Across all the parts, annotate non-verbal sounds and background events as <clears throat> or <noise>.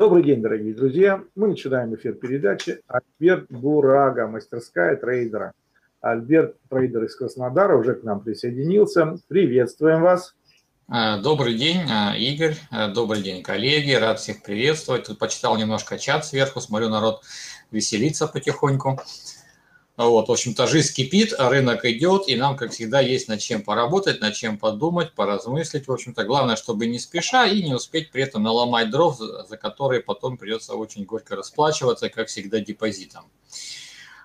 Добрый день, дорогие друзья. Мы начинаем эфир передачи. Альберт Бурага, мастерская трейдера. Альберт, трейдер из Краснодара, уже к нам присоединился. Приветствуем вас. А, добрый день, а, Игорь. А, добрый день, коллеги. Рад всех приветствовать. Тут почитал немножко чат сверху, смотрю, народ веселится потихоньку. Вот, в общем-то, жизнь кипит, рынок идет, и нам, как всегда, есть над чем поработать, над чем подумать, поразмыслить. В общем-то, главное, чтобы не спеша и не успеть при этом наломать дров, за которые потом придется очень горько расплачиваться, как всегда, депозитом.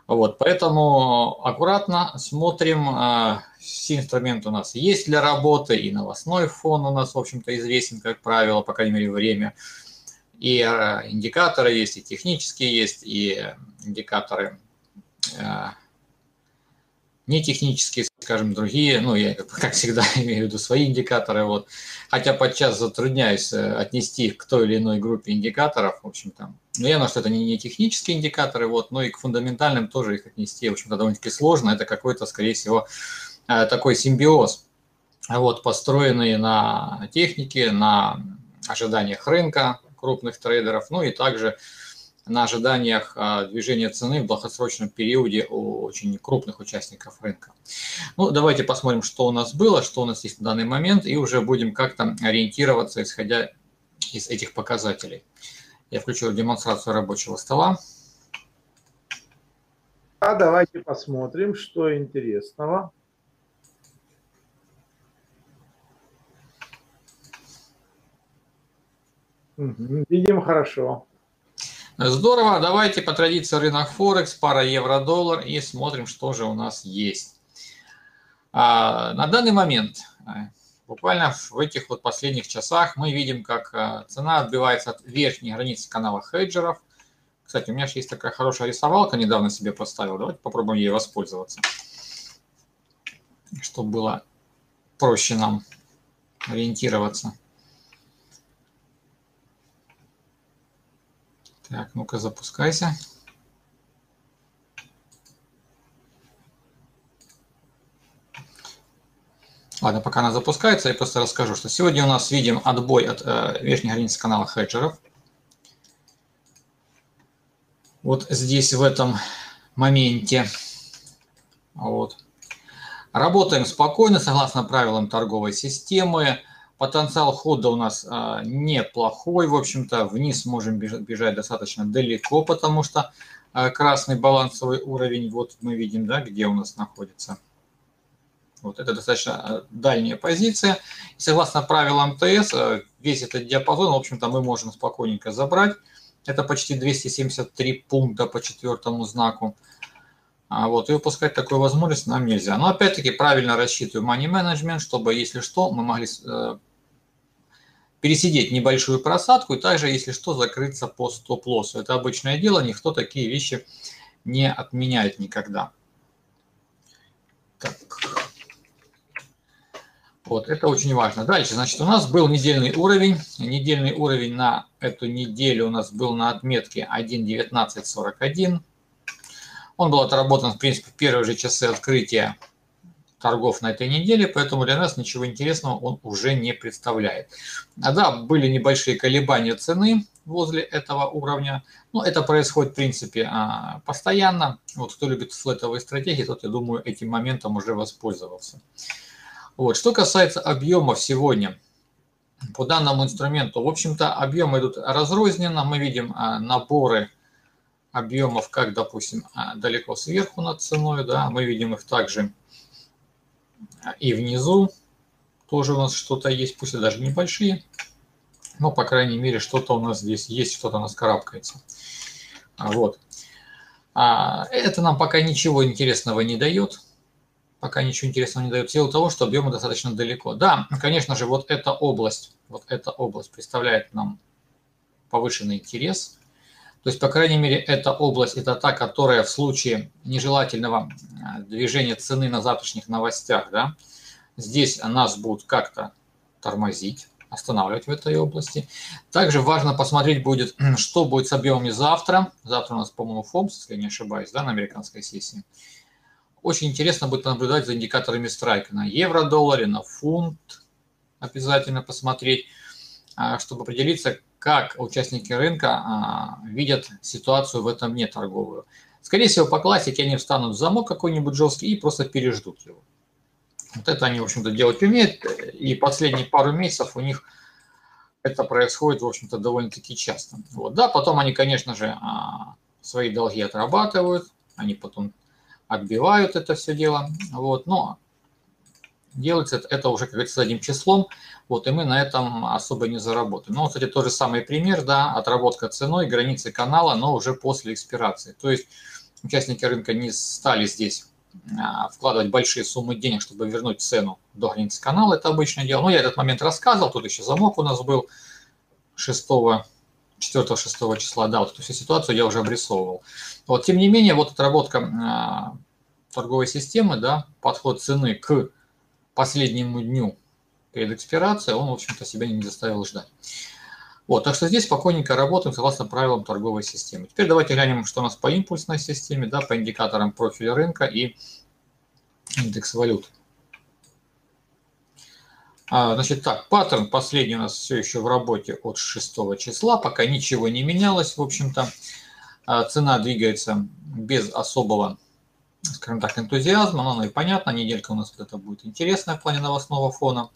Вот, поэтому аккуратно смотрим, а, все инструменты у нас есть для работы, и новостной фон у нас, в общем-то, известен, как правило, по крайней мере, время. И а, индикаторы есть, и технические есть, и индикаторы не технические, скажем, другие, ну, я, <laughs> как всегда, имею в виду свои индикаторы, вот, хотя подчас затрудняюсь э, отнести их к той или иной группе индикаторов, в общем-то, но явно, что это не, не технические индикаторы, вот, но и к фундаментальным тоже их отнести, в общем-то, довольно-таки сложно, это какой-то, скорее всего, э, такой симбиоз, вот, построенный на технике, на ожиданиях рынка крупных трейдеров, ну и также на ожиданиях а, движения цены в долгосрочном периоде у очень крупных участников рынка. Ну, давайте посмотрим, что у нас было, что у нас есть на данный момент, и уже будем как-то ориентироваться, исходя из этих показателей. Я включил демонстрацию рабочего стола. А давайте посмотрим, что интересного. Видим хорошо. Здорово, давайте по традиции рынок Форекс, пара евро-доллар и смотрим, что же у нас есть. А, на данный момент, э, буквально в этих вот последних часах, мы видим, как э, цена отбивается от верхней границы канала хеджеров. Кстати, у меня же есть такая хорошая рисовалка, недавно себе поставил. Давайте попробуем ей воспользоваться, чтобы было проще нам ориентироваться. Так, ну-ка запускайся. Ладно, пока она запускается, я просто расскажу, что сегодня у нас видим отбой от э, верхней границы канала хеджеров. Вот здесь, в этом моменте. Вот. Работаем спокойно, согласно правилам торговой системы. Потенциал хода у нас а, неплохой, в общем-то, вниз можем бежать достаточно далеко, потому что а, красный балансовый уровень, вот мы видим, да, где у нас находится. Вот это достаточно а, дальняя позиция. И согласно правилам ТС, весь этот диапазон, в общем-то, мы можем спокойненько забрать. Это почти 273 пункта по четвертому знаку. А вот, и упускать такую возможность нам нельзя. Но опять-таки правильно рассчитываю money management, чтобы, если что, мы могли э, пересидеть небольшую просадку и также, если что, закрыться по стоп-лоссу. Это обычное дело, никто такие вещи не отменяет никогда. Так. Вот, это очень важно. Дальше, значит, у нас был недельный уровень. Недельный уровень на эту неделю у нас был на отметке 1.1941. Он был отработан, в принципе, в первые же часы открытия торгов на этой неделе, поэтому для нас ничего интересного он уже не представляет. А да, были небольшие колебания цены возле этого уровня, но это происходит, в принципе, а, постоянно. Вот кто любит флетовые стратегии, тот, я думаю, этим моментом уже воспользовался. Вот. Что касается объемов сегодня, по данному инструменту, в общем-то, объемы идут разрозненно. Мы видим а, наборы объемов, как, допустим, а, далеко сверху над ценой, да, мы видим их также и внизу, тоже у нас что-то есть, пусть и даже небольшие, но, по крайней мере, что-то у нас здесь есть, что-то у нас карабкается. Вот. А это нам пока ничего интересного не дает, пока ничего интересного не дает, в силу того, что объемы достаточно далеко. Да, конечно же, вот эта область, вот эта область представляет нам повышенный интерес – то есть, по крайней мере, эта область – это та, которая в случае нежелательного а, движения цены на завтрашних новостях, да, здесь нас будут как-то тормозить, останавливать в этой области. Также важно посмотреть будет, <clears throat> что будет с объемами завтра. Завтра у нас, по-моему, ФОМС, если я не ошибаюсь, да, на американской сессии. Очень интересно будет наблюдать за индикаторами страйка на евро-долларе, на фунт обязательно посмотреть, а, чтобы определиться, как участники рынка а, видят ситуацию в этом не торговую. Скорее всего, по классике они встанут в замок какой-нибудь жесткий и просто переждут его. Вот это они, в общем-то, делать умеют. И последние пару месяцев у них это происходит, в общем-то, довольно-таки часто. Вот. Да, потом они, конечно же, а, свои долги отрабатывают, они потом отбивают это все дело. Вот. Но делается это уже, как говорится, одним числом. Вот, и мы на этом особо не заработаем. Ну, кстати, тот же самый пример, да, отработка ценой, границы канала, но уже после экспирации. То есть участники рынка не стали здесь а, вкладывать большие суммы денег, чтобы вернуть цену до границы канала. Это обычное дело. Но я этот момент рассказывал, тут еще замок у нас был 6 4-6 числа, да, вот эту всю ситуацию я уже обрисовывал. Вот, тем не менее, вот отработка а, торговой системы, да, подход цены к последнему дню перед экспирацией, он, в общем-то, себя не заставил ждать. Вот, так что здесь спокойненько работаем согласно правилам торговой системы. Теперь давайте глянем, что у нас по импульсной системе, да, по индикаторам профиля рынка и индекс валют. А, значит так, паттерн последний у нас все еще в работе от 6 числа, пока ничего не менялось, в общем-то. А, цена двигается без особого, скажем так, энтузиазма, но оно и понятно, неделька у нас вот это будет интересная в плане новостного фона.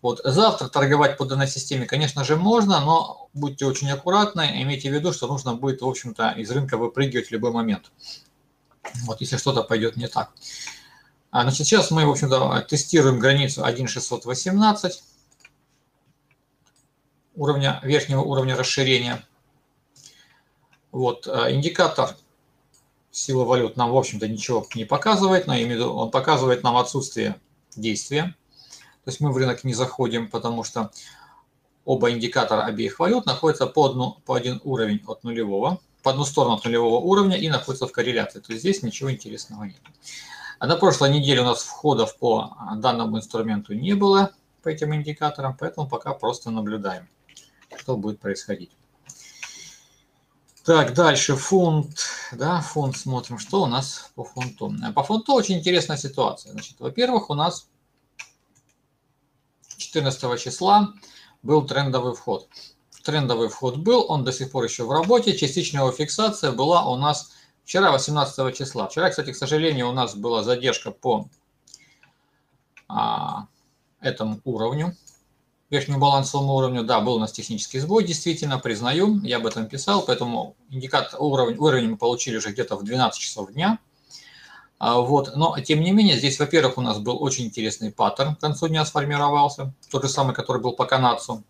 Вот завтра торговать по данной системе, конечно же, можно, но будьте очень аккуратны, имейте в виду, что нужно будет, в общем-то, из рынка выпрыгивать в любой момент. Вот если что-то пойдет не так. А, значит, сейчас мы, в общем-то, тестируем границу 1.618 уровня, верхнего уровня расширения. Вот, а, индикатор силы валют нам, в общем-то, ничего не показывает, но он показывает нам отсутствие действия. То есть мы в рынок не заходим, потому что оба индикатора обеих валют находятся по, одну, по один уровень от нулевого, по одну сторону от нулевого уровня и находятся в корреляции. То есть здесь ничего интересного нет. А на прошлой неделе у нас входов по данному инструменту не было по этим индикаторам, поэтому пока просто наблюдаем, что будет происходить. Так, дальше фунт, да, фунт смотрим, что у нас по фунту. По фунту очень интересная ситуация. Значит, во-первых, у нас 14 числа был трендовый вход. Трендовый вход был, он до сих пор еще в работе. Частичная фиксация была у нас вчера, 18 числа. Вчера, кстати, к сожалению, у нас была задержка по а, этому уровню, верхнему балансовому уровню. Да, был у нас технический сбой, действительно, признаю, я об этом писал, поэтому индикатор уровень, уровень мы получили уже где-то в 12 часов дня. А, вот. Но, тем не менее, здесь, во-первых, у нас был очень интересный паттерн к концу дня сформировался, тот же самый, который был по канадцу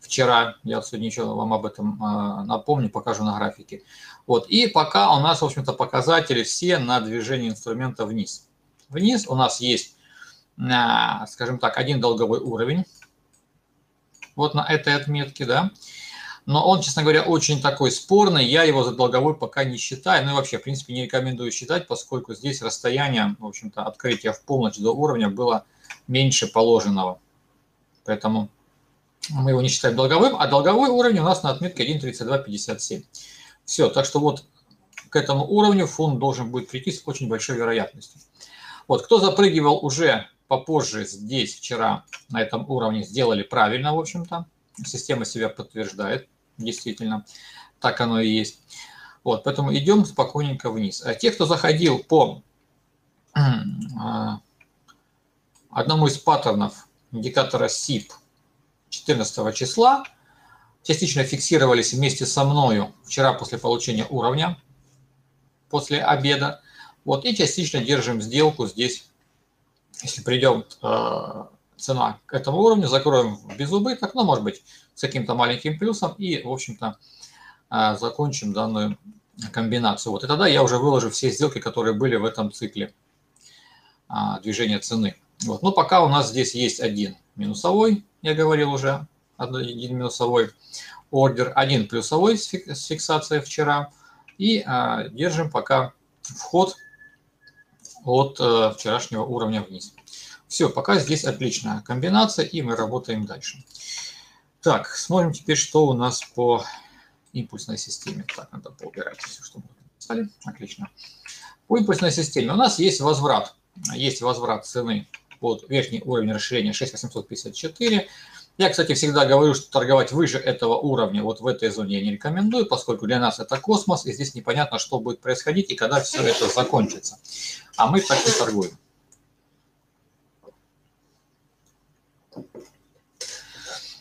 вчера. Я сегодня еще вам об этом а, напомню, покажу на графике. Вот. И пока у нас, в общем-то, показатели все на движение инструмента вниз. Вниз у нас есть, а, скажем так, один долговой уровень. Вот на этой отметке, да но он, честно говоря, очень такой спорный. Я его за долговой пока не считаю. Ну и вообще, в принципе, не рекомендую считать, поскольку здесь расстояние, в общем-то, открытия в полночь до уровня было меньше положенного. Поэтому мы его не считаем долговым, а долговой уровень у нас на отметке 1.3257. Все, так что вот к этому уровню фунт должен будет прийти с очень большой вероятностью. Вот, кто запрыгивал уже попозже здесь, вчера, на этом уровне, сделали правильно, в общем-то. Система себя подтверждает действительно, так оно и есть. Вот, поэтому идем спокойненько вниз. А те, кто заходил по а, одному из паттернов индикатора SIP 14 числа, частично фиксировались вместе со мною вчера после получения уровня, после обеда. Вот, и частично держим сделку здесь, если придет э, цена к этому уровню, закроем без убыток, ну, может быть, с каким-то маленьким плюсом и, в общем-то, а, закончим данную комбинацию. Вот и тогда я уже выложу все сделки, которые были в этом цикле а, движения цены. Вот. Но пока у нас здесь есть один минусовой, я говорил уже, один минусовой ордер, один плюсовой с фиксацией вчера. И а, держим пока вход от а, вчерашнего уровня вниз. Все, пока здесь отличная комбинация, и мы работаем дальше. Так, смотрим теперь, что у нас по импульсной системе. Так, надо поубирать все, что мы написали. Отлично. По импульсной системе у нас есть возврат. Есть возврат цены под верхний уровень расширения 6854. Я, кстати, всегда говорю, что торговать выше этого уровня, вот в этой зоне я не рекомендую, поскольку для нас это космос, и здесь непонятно, что будет происходить и когда все это закончится. А мы так не торгуем.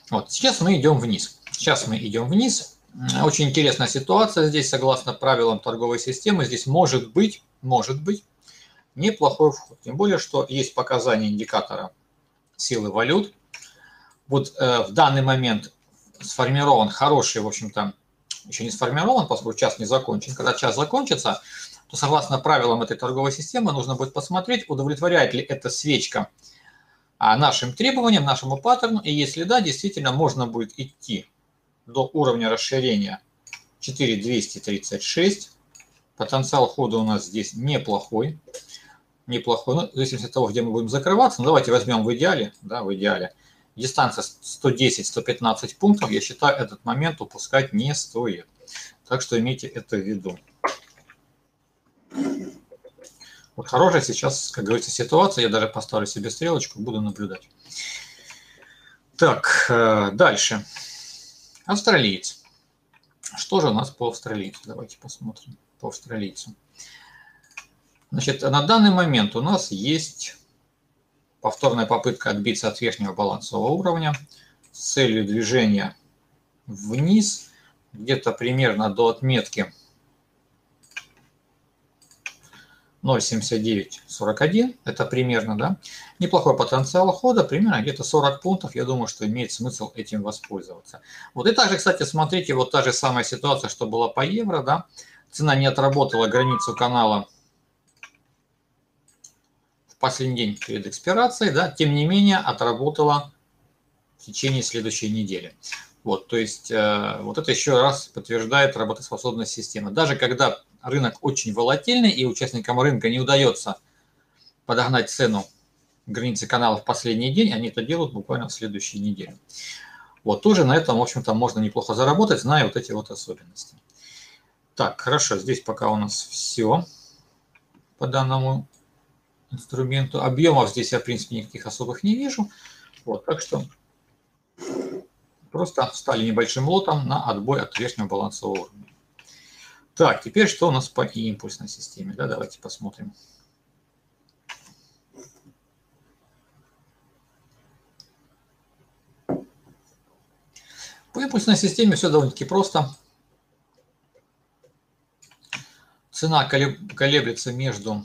Вот, сейчас мы идем вниз. Сейчас мы идем вниз. Очень интересная ситуация здесь, согласно правилам торговой системы. Здесь может быть, может быть, неплохой вход. Тем более, что есть показания индикатора силы валют. Вот э, в данный момент сформирован хороший, в общем-то, еще не сформирован, поскольку час не закончен. Когда час закончится, то согласно правилам этой торговой системы нужно будет посмотреть, удовлетворяет ли эта свечка а, нашим требованиям, нашему паттерну. И если да, действительно можно будет идти до уровня расширения 4236. Потенциал хода у нас здесь неплохой. Неплохой. Ну, в зависимости от того, где мы будем закрываться. Ну, давайте возьмем в идеале. Да, в идеале. Дистанция 110-115 пунктов. Я считаю, этот момент упускать не стоит. Так что имейте это в виду. Вот хорошая сейчас, как говорится, ситуация. Я даже поставлю себе стрелочку, буду наблюдать. Так, э, дальше. Австралиец. Что же у нас по австралийцу? Давайте посмотрим по австралийцу. Значит, на данный момент у нас есть повторная попытка отбиться от верхнего балансового уровня с целью движения вниз, где-то примерно до отметки 0,7941, это примерно, да, неплохой потенциал хода, примерно где-то 40 пунктов, я думаю, что имеет смысл этим воспользоваться. Вот и также, кстати, смотрите, вот та же самая ситуация, что была по евро, да, цена не отработала границу канала последний день перед экспирацией, да, тем не менее отработала в течение следующей недели. Вот, то есть э, вот это еще раз подтверждает работоспособность системы. Даже когда рынок очень волатильный и участникам рынка не удается подогнать цену границы канала в последний день, они это делают буквально в следующей неделе. Вот тоже на этом, в общем-то, можно неплохо заработать, зная вот эти вот особенности. Так, хорошо, здесь пока у нас все по данному инструменту. Объемов здесь я, в принципе, никаких особых не вижу. Вот, так что Просто стали небольшим лотом на отбой от верхнего балансового уровня. Так, теперь что у нас по импульсной системе? Да, давайте посмотрим. По импульсной системе все довольно-таки просто. Цена колеблется между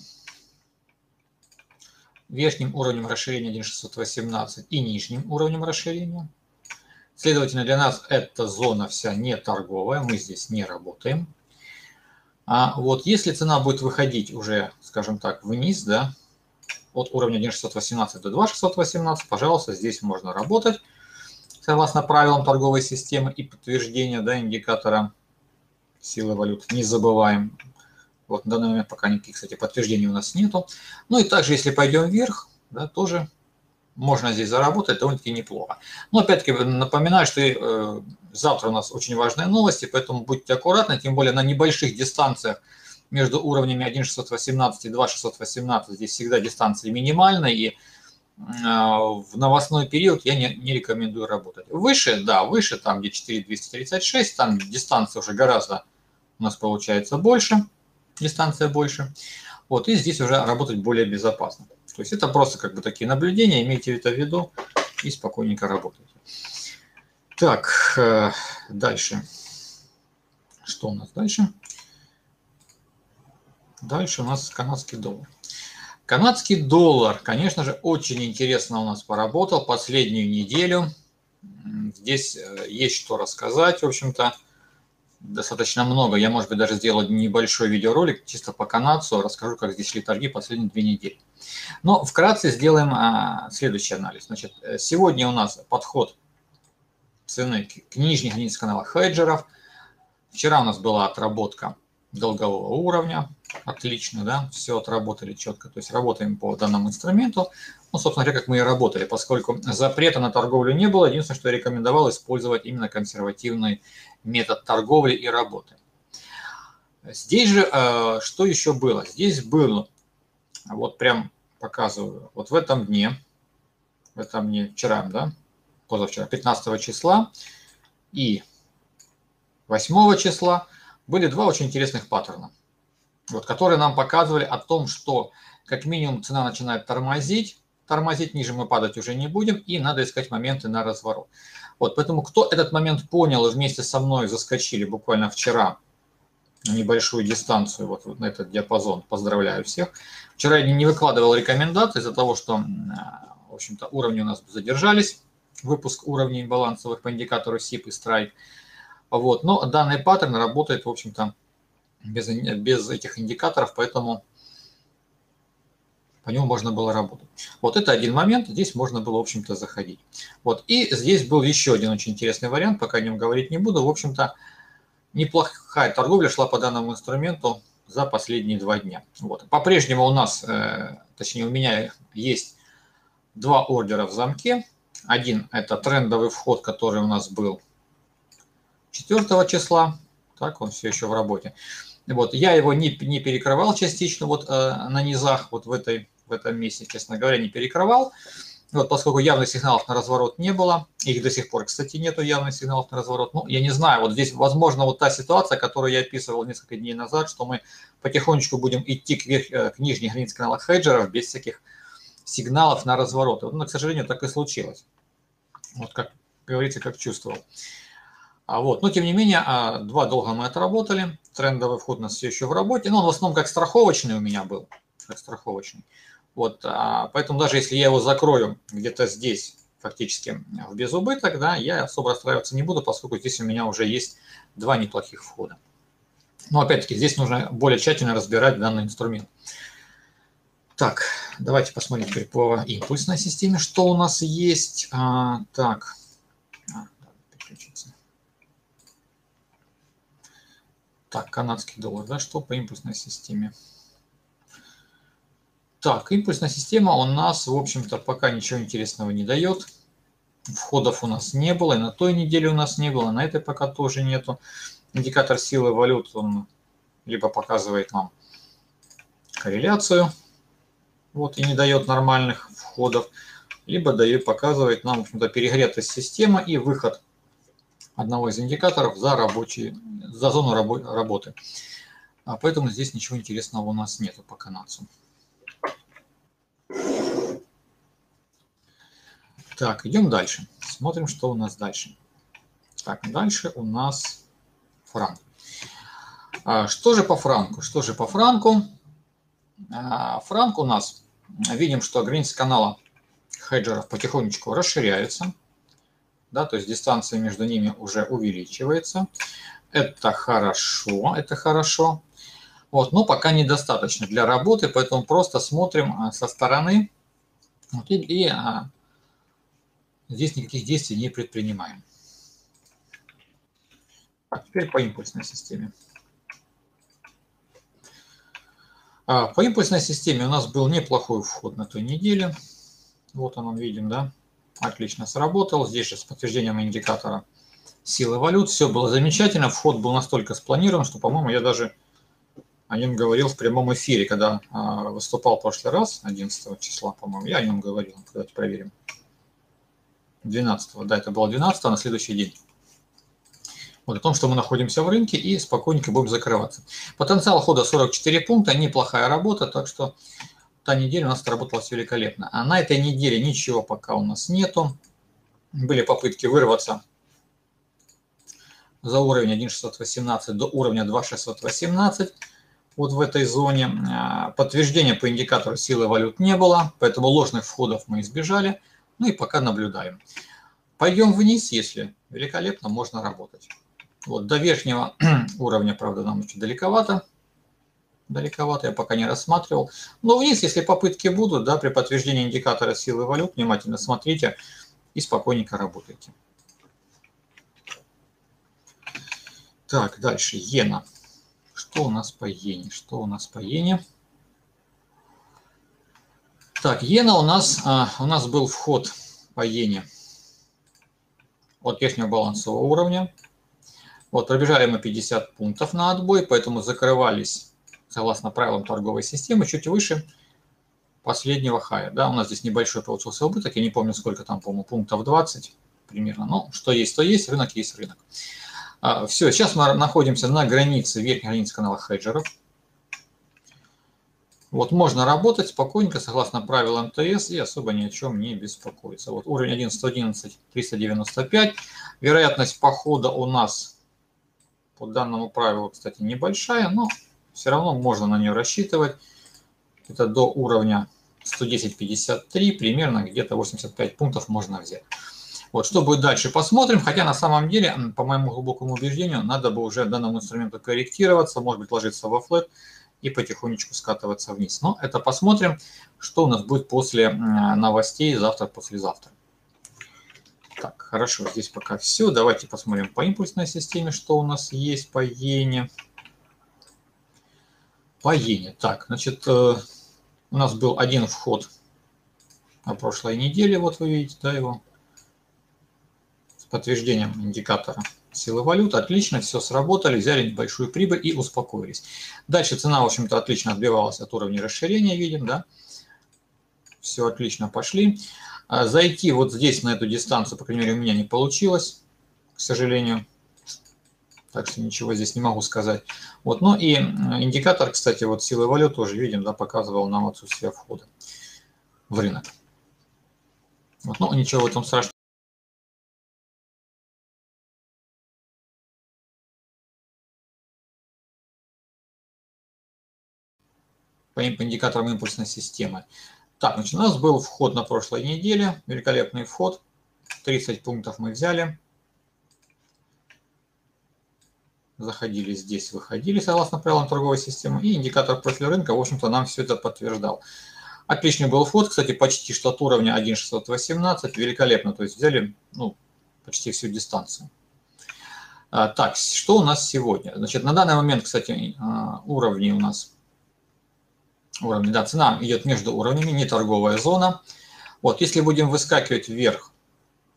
верхним уровнем расширения 1.618 и нижним уровнем расширения. Следовательно, для нас эта зона вся не торговая, мы здесь не работаем. А вот если цена будет выходить уже, скажем так, вниз, да, от уровня 1.618 до 2.618, пожалуйста, здесь можно работать согласно правилам торговой системы и подтверждения да, индикатора силы валют. Не забываем. Вот на данный момент пока никаких, кстати, подтверждений у нас нету. Ну и также, если пойдем вверх, да, тоже можно здесь заработать довольно-таки неплохо. Но опять-таки напоминаю, что э, завтра у нас очень важные новости, поэтому будьте аккуратны, тем более на небольших дистанциях между уровнями 1.618 и 2.618 здесь всегда дистанции минимальные, и э, в новостной период я не, не рекомендую работать. Выше, да, выше, там где 4.236, там дистанция уже гораздо у нас получается больше, дистанция больше. Вот, и здесь уже работать более безопасно. То есть это просто как бы такие наблюдения, имейте это в виду и спокойненько работайте. Так, э, дальше. Что у нас дальше? Дальше у нас канадский доллар. Канадский доллар, конечно же, очень интересно у нас поработал последнюю неделю. Здесь э, есть что рассказать, в общем-то достаточно много. Я, может быть, даже сделаю небольшой видеоролик чисто по канадцу, расскажу, как здесь шли торги последние две недели. Но вкратце сделаем а, следующий анализ. Значит, э, сегодня у нас подход цены к нижней границе канала хеджеров. Вчера у нас была отработка долгового уровня. Отлично, да, все отработали четко. То есть работаем по данному инструменту. Ну, собственно говоря, как мы и работали, поскольку запрета на торговлю не было. Единственное, что я рекомендовал использовать именно консервативный метод торговли и работы. Здесь же э, что еще было? Здесь было, вот прям показываю, вот в этом дне, в этом дне, вчера, да, позавчера, 15 числа и 8 числа были два очень интересных паттерна, вот, которые нам показывали о том, что как минимум цена начинает тормозить, тормозить ниже мы падать уже не будем, и надо искать моменты на разворот. Вот, поэтому кто этот момент понял и вместе со мной заскочили буквально вчера небольшую дистанцию, вот, вот на этот диапазон, поздравляю всех. Вчера я не выкладывал рекомендации из-за того, что, в общем-то, уровни у нас задержались, выпуск уровней балансовых по индикатору SIP и Strike. Вот, но данный паттерн работает, в общем-то, без, без этих индикаторов, поэтому по нему можно было работать. Вот это один момент, здесь можно было, в общем-то, заходить. Вот, и здесь был еще один очень интересный вариант, пока о нем говорить не буду. В общем-то, неплохая торговля шла по данному инструменту за последние два дня. Вот. По-прежнему у нас, э, точнее у меня есть два ордера в замке. Один – это трендовый вход, который у нас был 4 числа. Так, он все еще в работе. Вот, я его не, не перекрывал частично вот э, на низах, вот в, этой, в этом месте, честно говоря, не перекрывал. Вот, поскольку явных сигналов на разворот не было, их до сих пор, кстати, нету явных сигналов на разворот. Ну, я не знаю, вот здесь, возможно, вот та ситуация, которую я описывал несколько дней назад, что мы потихонечку будем идти к, верх, э, к нижней границе канала хеджеров без всяких сигналов на разворот. Вот, но, к сожалению, так и случилось. Вот как говорится, как чувствовал. А вот, но тем не менее, а, два долга мы отработали. Трендовый вход у нас все еще в работе. Но он в основном как страховочный у меня был. Как страховочный. Вот, а, поэтому даже если я его закрою где-то здесь, фактически в безубыток, да, я особо расстраиваться не буду, поскольку здесь у меня уже есть два неплохих входа. Но опять-таки здесь нужно более тщательно разбирать данный инструмент. Так, давайте посмотрим теперь по импульсной системе, что у нас есть. А, так, а. Так, канадский доллар, да, что по импульсной системе? Так, импульсная система у нас, в общем-то, пока ничего интересного не дает. Входов у нас не было, и на той неделе у нас не было, на этой пока тоже нету. Индикатор силы валют, он либо показывает нам корреляцию, вот, и не дает нормальных входов, либо дает, показывает нам, в общем-то, перегретость системы и выход одного из индикаторов за, рабочий, за зону рабо работы. А поэтому здесь ничего интересного у нас нету по канадцу. Так, идем дальше. Смотрим, что у нас дальше. Так, дальше у нас франк. А, что же по франку? Что же по франку? А, франк у нас, видим, что граница канала хеджеров потихонечку расширяется да, то есть дистанция между ними уже увеличивается. Это хорошо, это хорошо. Вот, но пока недостаточно для работы, поэтому просто смотрим а, со стороны и, и здесь никаких действий не предпринимаем. Так, теперь по импульсной системе. А, по импульсной системе у нас был неплохой вход на той неделе. Вот он, он видим, да? Отлично сработал. Здесь же с подтверждением индикатора силы валют. Все было замечательно. Вход был настолько спланирован, что, по-моему, я даже о нем говорил в прямом эфире, когда а, выступал в прошлый раз, 11 числа, по-моему, я о нем говорил. Давайте проверим. 12, да, это было 12, а на следующий день. Вот о том, что мы находимся в рынке и спокойненько будем закрываться. Потенциал хода 44 пункта, неплохая работа, так что та неделя у нас отработалась великолепно. А на этой неделе ничего пока у нас нету. Были попытки вырваться за уровень 1.618 до уровня 2.618 вот в этой зоне. А, подтверждения по индикатору силы валют не было, поэтому ложных входов мы избежали. Ну и пока наблюдаем. Пойдем вниз, если великолепно, можно работать. Вот до верхнего <clears throat> уровня, правда, нам еще далековато далековато, я пока не рассматривал. Но вниз, если попытки будут, да, при подтверждении индикатора силы валют, внимательно смотрите и спокойненько работайте. Так, дальше, иена. Что у нас по иене? Что у нас по иене? Так, иена у нас, а, у нас был вход по иене от верхнего балансового уровня. Вот, пробежали мы 50 пунктов на отбой, поэтому закрывались согласно правилам торговой системы, чуть выше последнего хая. Да, у нас здесь небольшой получился убыток, я не помню, сколько там, по-моему, пунктов 20. примерно. Ну, что есть, то есть, рынок есть рынок. А, все, сейчас мы находимся на границе, верхней границы канала хеджеров. Вот можно работать спокойненько, согласно правилам ТС, и особо ни о чем не беспокоиться. Вот уровень 1, 111, 395. Вероятность похода у нас по данному правилу, кстати, небольшая, но все равно можно на нее рассчитывать. Это до уровня 110.53, примерно где-то 85 пунктов можно взять. Вот, что будет дальше, посмотрим. Хотя на самом деле, по моему глубокому убеждению, надо бы уже данному инструменту корректироваться, может быть, ложиться во флет и потихонечку скатываться вниз. Но это посмотрим, что у нас будет после новостей завтра, послезавтра. Так, хорошо, здесь пока все. Давайте посмотрим по импульсной системе, что у нас есть по иене. По иене. Так, значит, э, у нас был один вход на прошлой неделе, вот вы видите, да, его, с подтверждением индикатора силы валют. Отлично, все сработали, взяли небольшую прибыль и успокоились. Дальше цена, в общем-то, отлично отбивалась от уровня расширения, видим, да. Все отлично пошли. А зайти вот здесь, на эту дистанцию, по крайней мере, у меня не получилось, к сожалению. Так что ничего здесь не могу сказать. Вот, ну и индикатор, кстати, вот силы валют тоже видим, да, показывал нам отсутствие входа в рынок. Вот, ну ничего в этом страшного. По индикаторам импульсной системы. Так, значит, у нас был вход на прошлой неделе, великолепный вход, 30 пунктов мы взяли. Заходили здесь, выходили согласно правилам торговой системы, и индикатор профиля рынка, в общем-то, нам все это подтверждал. Отличный был вход, кстати, почти что от уровня 1.618, великолепно, то есть взяли ну, почти всю дистанцию. А, так, что у нас сегодня? Значит, на данный момент, кстати, а, уровни у нас уровни. Да, цена идет между уровнями, не торговая зона. Вот, если будем выскакивать вверх,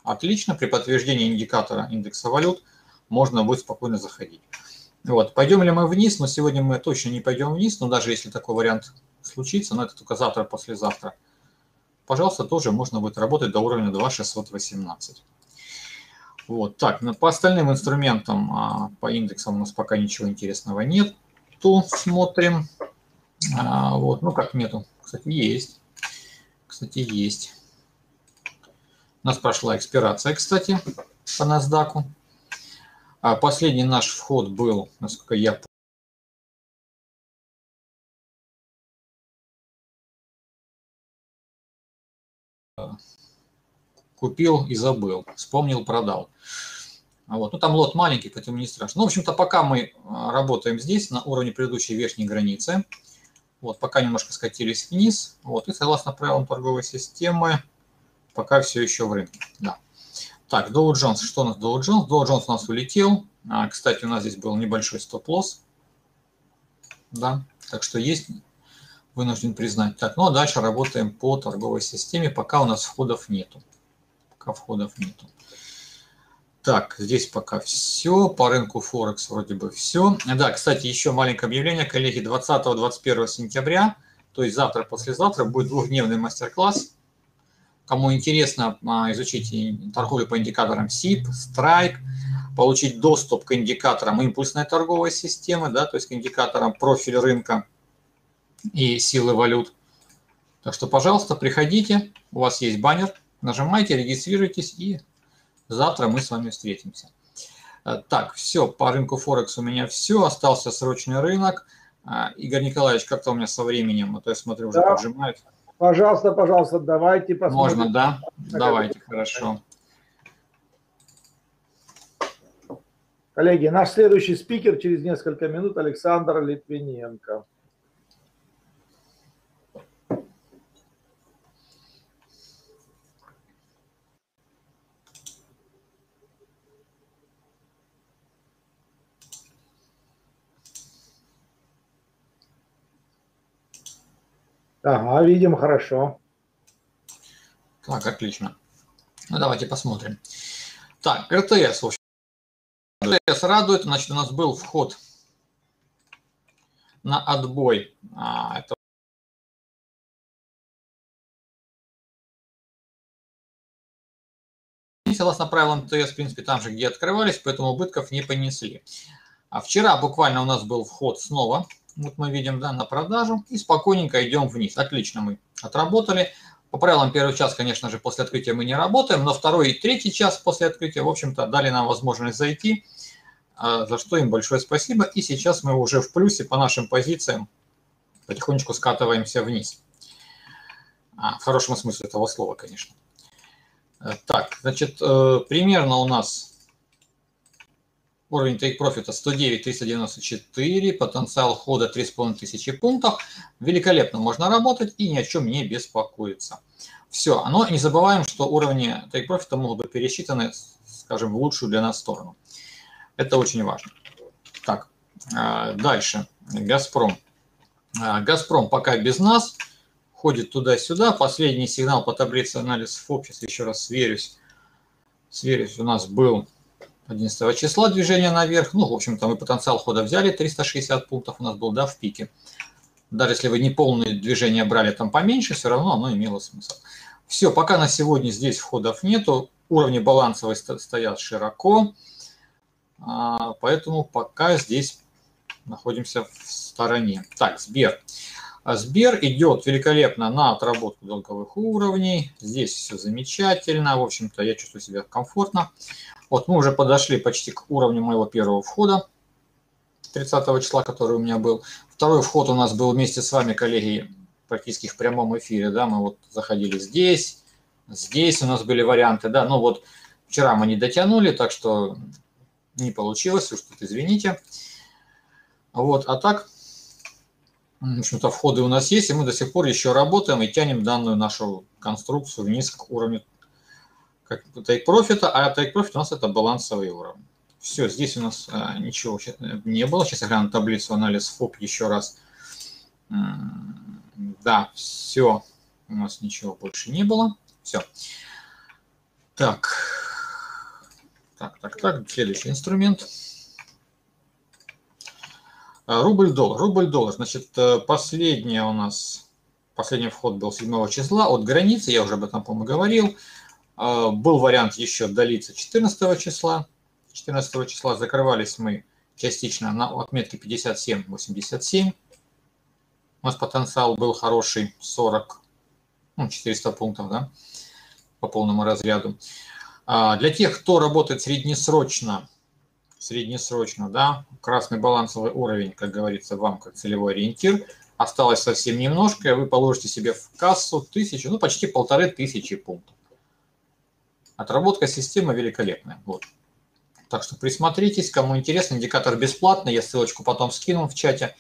отлично, при подтверждении индикатора индекса валют можно будет спокойно заходить. Вот, пойдем ли мы вниз, но сегодня мы точно не пойдем вниз, но даже если такой вариант случится, но это только завтра, послезавтра, пожалуйста, тоже можно будет работать до уровня 2,618. Вот, так, ну, по остальным инструментам, а, по индексам у нас пока ничего интересного нет. То смотрим. А, вот, ну как нету? Кстати, есть. Кстати, есть. У нас прошла экспирация, кстати, по NASDAQ. А последний наш вход был, насколько я купил и забыл, вспомнил, продал. Вот. Ну, там лот маленький, поэтому не страшно. Ну, в общем-то, пока мы а, работаем здесь, на уровне предыдущей верхней границы, вот, пока немножко скатились вниз. Вот, и согласно правилам торговой системы, пока все еще в рынке. Да. Так, Dow Jones. Что у нас Dow Jones? Dow Jones у нас улетел. А, кстати, у нас здесь был небольшой стоп-лосс. Да, так что есть, вынужден признать. Так, ну а дальше работаем по торговой системе, пока у нас входов нету. Пока входов нету. Так, здесь пока все. По рынку Форекс вроде бы все. Да, кстати, еще маленькое объявление, коллеги. 20-21 сентября, то есть завтра-послезавтра, будет двухдневный мастер-класс. Кому интересно а, изучить торговлю по индикаторам SIP, Strike, получить доступ к индикаторам импульсной торговой системы, да, то есть к индикаторам профиля рынка и силы валют. Так что, пожалуйста, приходите, у вас есть баннер, нажимайте, регистрируйтесь и Завтра мы с вами встретимся. Э, так, все, по рынку Форекс у меня все. Остался срочный рынок. Э, Игорь Николаевич, как-то у меня со временем, а то я смотрю, уже да. поджимает. Пожалуйста, пожалуйста, давайте посмотрим. Можно, да? Давайте, хорошо. Коллеги, наш следующий спикер через несколько минут Александр Литвиненко. Ага, видим хорошо. Так, отлично. Ну, давайте посмотрим. Так, РТС, в общем. РТС радует. Значит, у нас был вход на отбой. А, это согласно правилам ТС, в принципе, там же, где открывались, поэтому убытков не понесли. А вчера буквально у нас был вход снова, вот мы видим, да, на продажу, и спокойненько идем вниз. Отлично мы отработали. По правилам первый час, конечно же, после открытия мы не работаем, но второй и третий час после открытия, в общем-то, дали нам возможность зайти, а, за что им большое спасибо. И сейчас мы уже в плюсе по нашим позициям потихонечку скатываемся вниз. А, в хорошем смысле этого слова, конечно. Э, так, значит, э, примерно у нас Уровень take профита 109 394, потенциал хода 3500 пунктов. Великолепно можно работать и ни о чем не беспокоиться. Все, но не забываем, что уровни take профита могут быть пересчитаны, скажем, в лучшую для нас сторону. Это очень важно. Так, а, дальше. Газпром. А, Газпром пока без нас, ходит туда-сюда. Последний сигнал по таблице анализ ФОП, сейчас еще раз сверюсь. Сверюсь, у нас был 11 числа движение наверх. Ну, в общем-то, мы потенциал хода взяли, 360 пунктов у нас был, да, в пике. Даже если вы не полное движение брали там поменьше, все равно оно имело смысл. Все, пока на сегодня здесь входов нету, уровни балансовые стоят широко, а, поэтому пока здесь находимся в стороне. Так, Сбер. А Сбер идет великолепно на отработку долговых уровней. Здесь все замечательно. В общем-то, я чувствую себя комфортно. Вот мы уже подошли почти к уровню моего первого входа, 30 числа, который у меня был. Второй вход у нас был вместе с вами, коллеги, практически в прямом эфире, да, мы вот заходили здесь, здесь у нас были варианты, да, но вот вчера мы не дотянули, так что не получилось, уж тут извините. Вот, а так, в общем-то, входы у нас есть, и мы до сих пор еще работаем и тянем данную нашу конструкцию вниз к уровню как take профита, а take профит у нас это балансовый уровень. Все, здесь у нас а, ничего не было. Сейчас я гляну таблицу анализ ФОП еще раз. Да, все, у нас ничего больше не было. Все. Так, так, так, так, следующий инструмент. А, рубль-доллар. Рубль-доллар. Значит, э, последняя у нас, последний вход был 7 числа от границы, я уже об этом, по-моему, говорил. А, был вариант еще долиться 14 числа. 14 числа закрывались мы частично на отметке 57-87. У нас потенциал был хороший 40, ну, 400 пунктов, да, по полному разряду. А, для тех, кто работает среднесрочно, среднесрочно, да, красный балансовый уровень, как говорится, вам как целевой ориентир, осталось совсем немножко, и вы положите себе в кассу тысячу, ну, почти полторы тысячи пунктов. Отработка системы великолепная. Вот. Так что присмотритесь, кому интересно, индикатор бесплатный, я ссылочку потом скину в чате.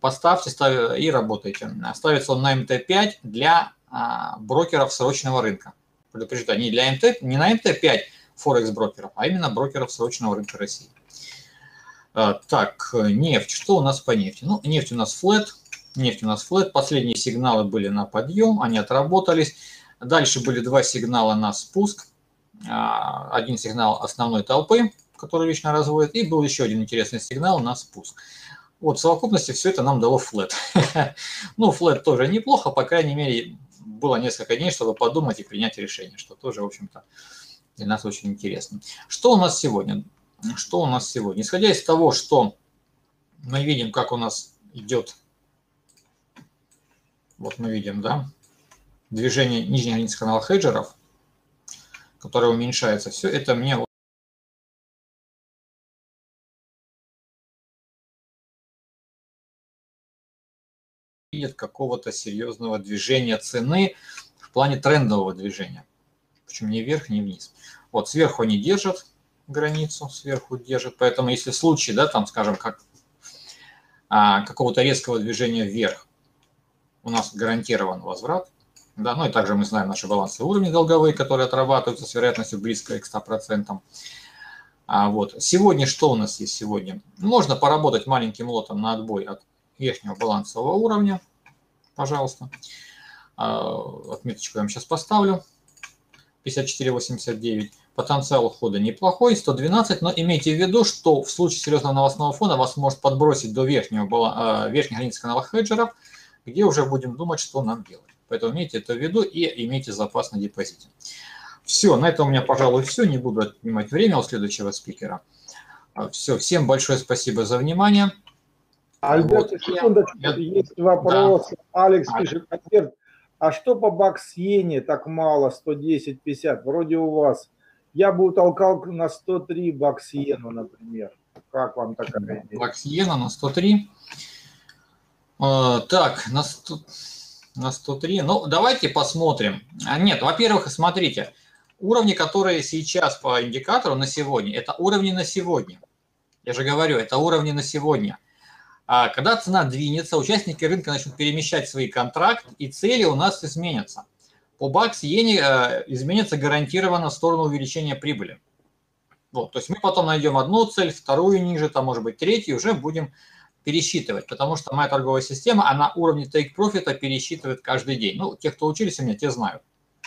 Поставьте ставь, и работайте. Ставится он на МТ5 для а, брокеров срочного рынка. Предупреждаю, не, для МТ, не на МТ5 Форекс брокеров, а именно брокеров срочного рынка России. А, так, нефть. Что у нас по нефти? Ну, нефть у нас флет. Нефть у нас флет. Последние сигналы были на подъем, они отработались. Дальше были два сигнала на спуск. А, один сигнал основной толпы, который лично разводит, и был еще один интересный сигнал на спуск. Вот в совокупности все это нам дало флет. <laughs> ну, флет тоже неплохо, по крайней мере, было несколько дней, чтобы подумать и принять решение, что тоже, в общем-то, для нас очень интересно. Что у нас сегодня? Что у нас сегодня? Исходя из того, что мы видим, как у нас идет, вот мы видим, да, движение нижних границ канала хеджеров – которая уменьшается. Все это мне видит какого-то серьезного движения цены в плане трендового движения. Причем ни вверх, ни вниз. Вот сверху они держат границу, сверху держат. Поэтому если случай, да, там, скажем, как а, какого-то резкого движения вверх, у нас гарантирован возврат, да, ну и также мы знаем наши балансы уровни долговые, которые отрабатываются с вероятностью близкой к 100%. А вот сегодня что у нас есть сегодня? Можно поработать маленьким лотом на отбой от верхнего балансового уровня. Пожалуйста. А, отметочку я вам сейчас поставлю. 54,89. Потенциал ухода неплохой, 112, но имейте в виду, что в случае серьезного новостного фона вас может подбросить до верхнего, а, верхней границы канала хеджеров, где уже будем думать, что нам делать. Поэтому имейте это в виду и имейте запас на депозите. Все, на этом у меня, пожалуй, все. Не буду отнимать время у следующего спикера. Все, всем большое спасибо за внимание. Альберт, вот, секундочку, я... есть вопрос. Да. Алекс а... пишет, Альберт, а что по бакс-иене так мало, 110-50? Вроде у вас. Я бы толкал на 103 бакс-иену, например. Как вам такая идея? Бакс-иена на 103. Uh, так, на, 100, на 103. Ну, давайте посмотрим. А, нет, во-первых, смотрите. Уровни, которые сейчас по индикатору на сегодня, это уровни на сегодня. Я же говорю, это уровни на сегодня. А когда цена двинется, участники рынка начнут перемещать свои контракты, и цели у нас изменятся. По бакс иене э, изменится гарантированно в сторону увеличения прибыли. Вот, то есть мы потом найдем одну цель, вторую ниже, там может быть третью, уже будем пересчитывать, потому что моя торговая система, она уровни take profit пересчитывает каждый день. Ну, те, кто учились у меня, те знают.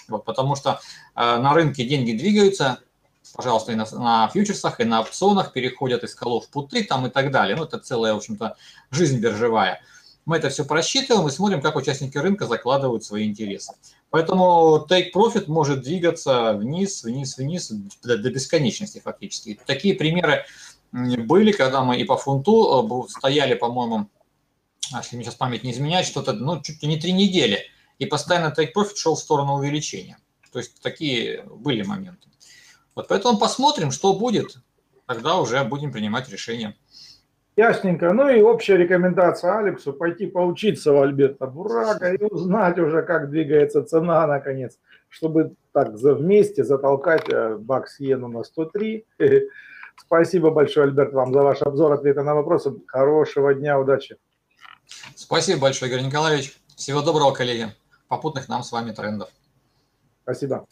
Вот, потому что э, на рынке деньги двигаются, пожалуйста, и на, на фьючерсах, и на опционах переходят из колов в путы там и так далее. Ну, это целая, в общем-то, жизнь биржевая. Мы это все просчитываем и смотрим, как участники рынка закладывают свои интересы. Поэтому take profit может двигаться вниз, вниз, вниз до, до бесконечности фактически. Такие примеры были, когда мы и по фунту э, стояли, по-моему, если мне сейчас память не изменяет, что-то, ну, чуть ли не три недели, и постоянно take profit шел в сторону увеличения. То есть такие были моменты. Вот поэтому посмотрим, что будет, тогда уже будем принимать решение. Ясненько. Ну и общая рекомендация Алексу пойти поучиться у Альберта Бурага и узнать уже, как двигается цена наконец, чтобы так за вместе затолкать э, бакс иену на 103. <laughs> Спасибо большое, Альберт, вам за ваш обзор, ответы на вопросы. Хорошего дня, удачи. Спасибо большое, Игорь Николаевич. Всего доброго, коллеги. Попутных нам с вами трендов. Спасибо.